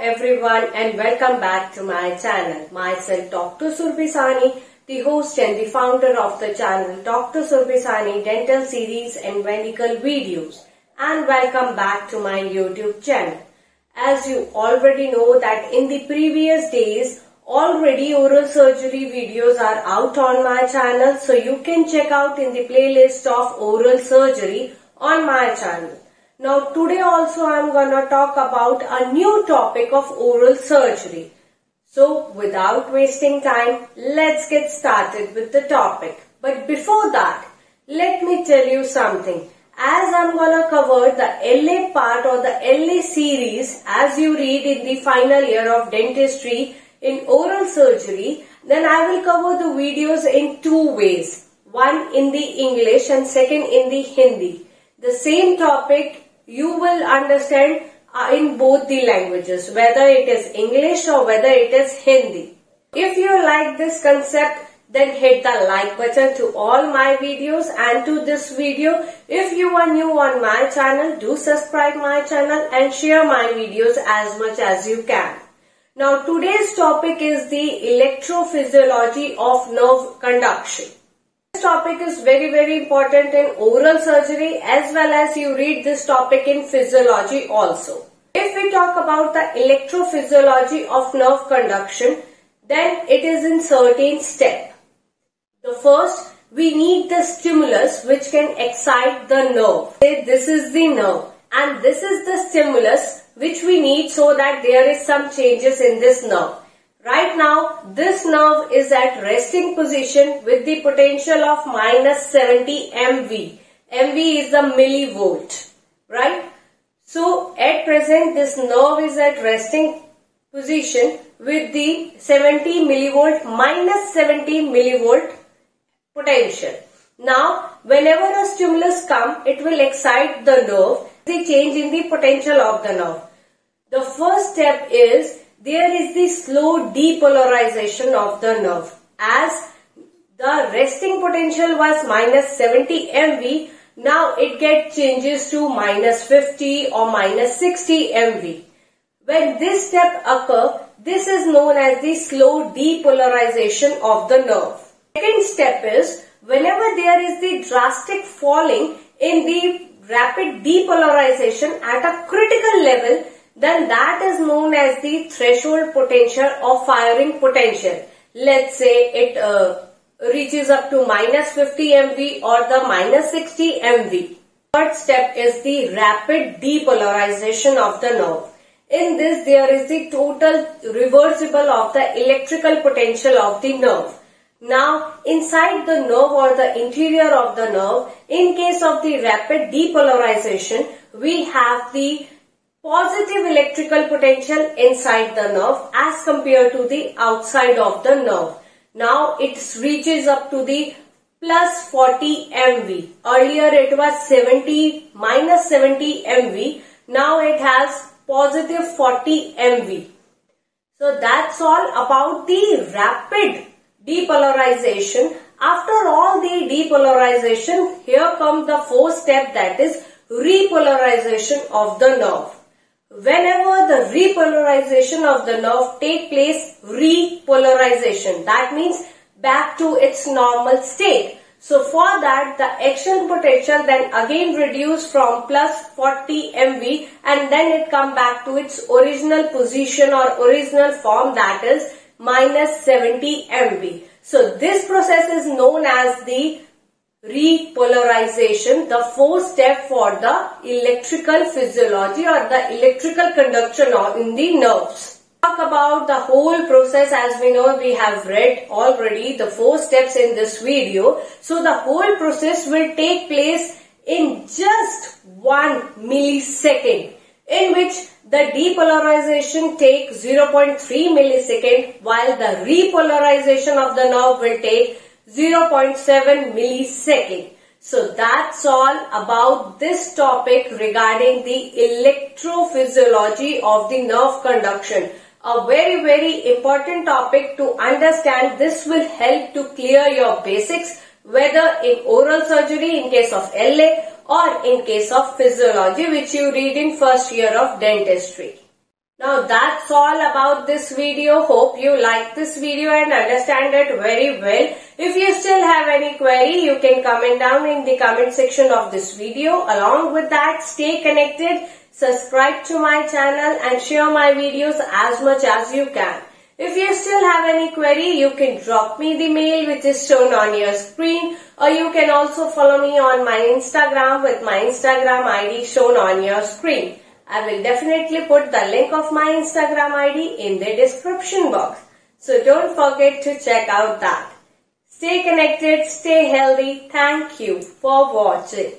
everyone and welcome back to my channel. Myself Dr. Surabhi Sahney, the host and the founder of the channel Dr. Surabhi Sahney Dental Series and Medical Videos and welcome back to my YouTube channel. As you already know that in the previous days already oral surgery videos are out on my channel so you can check out in the playlist of oral surgery on my channel. Now today also I am gonna talk about a new topic of oral surgery. So without wasting time, let's get started with the topic. But before that, let me tell you something. As I'm gonna cover the LA part or the LA series as you read in the final year of dentistry in oral surgery, then I will cover the videos in two ways. One in the English and second in the Hindi. The same topic you will understand uh, in both the languages, whether it is English or whether it is Hindi. If you like this concept, then hit the like button to all my videos and to this video. If you are new on my channel, do subscribe my channel and share my videos as much as you can. Now today's topic is the electrophysiology of nerve conduction. Topic is very very important in oral surgery as well as you read this topic in physiology also. If we talk about the electrophysiology of nerve conduction, then it is in certain step. The first, we need the stimulus which can excite the nerve. This is the nerve and this is the stimulus which we need so that there is some changes in this nerve. Right now, this nerve is at resting position with the potential of minus 70 MV. MV is the millivolt, right? So, at present, this nerve is at resting position with the 70 millivolt minus 70 millivolt potential. Now, whenever a stimulus comes, it will excite the nerve, the change in the potential of the nerve. The first step is there is the slow depolarization of the nerve. As the resting potential was minus 70 MV, now it gets changes to minus 50 or minus 60 MV. When this step occur, this is known as the slow depolarization of the nerve. Second step is whenever there is the drastic falling in the rapid depolarization at a critical level, then that is known as the threshold potential or firing potential. Let's say it uh, reaches up to minus 50 MV or the minus 60 MV. Third step is the rapid depolarization of the nerve. In this there is the total reversible of the electrical potential of the nerve. Now inside the nerve or the interior of the nerve, in case of the rapid depolarization, we have the positive electrical potential inside the nerve as compared to the outside of the nerve. Now it reaches up to the plus 40 MV. Earlier it was 70 minus 70 MV. Now it has positive 40 MV. So that's all about the rapid depolarization. After all the depolarization, here comes the fourth step that is repolarization of the nerve. Whenever the repolarization of the nerve take place, repolarization, that means back to its normal state. So for that, the action potential then again reduce from plus 40 MV and then it come back to its original position or original form that is minus 70 MV. So this process is known as the repolarization, the fourth step for the electrical physiology or the electrical conduction in the nerves. Talk about the whole process as we know we have read already the four steps in this video. So the whole process will take place in just one millisecond in which the depolarization takes 0.3 millisecond while the repolarization of the nerve will take 0.7 millisecond. So that's all about this topic regarding the electrophysiology of the nerve conduction. A very very important topic to understand. This will help to clear your basics whether in oral surgery in case of LA or in case of physiology which you read in first year of dentistry. Now that's all about this video. Hope you like this video and understand it very well. If you still have any query, you can comment down in the comment section of this video. Along with that, stay connected, subscribe to my channel and share my videos as much as you can. If you still have any query, you can drop me the mail which is shown on your screen or you can also follow me on my Instagram with my Instagram ID shown on your screen. I will definitely put the link of my Instagram ID in the description box. So don't forget to check out that. Stay connected, stay healthy. Thank you for watching.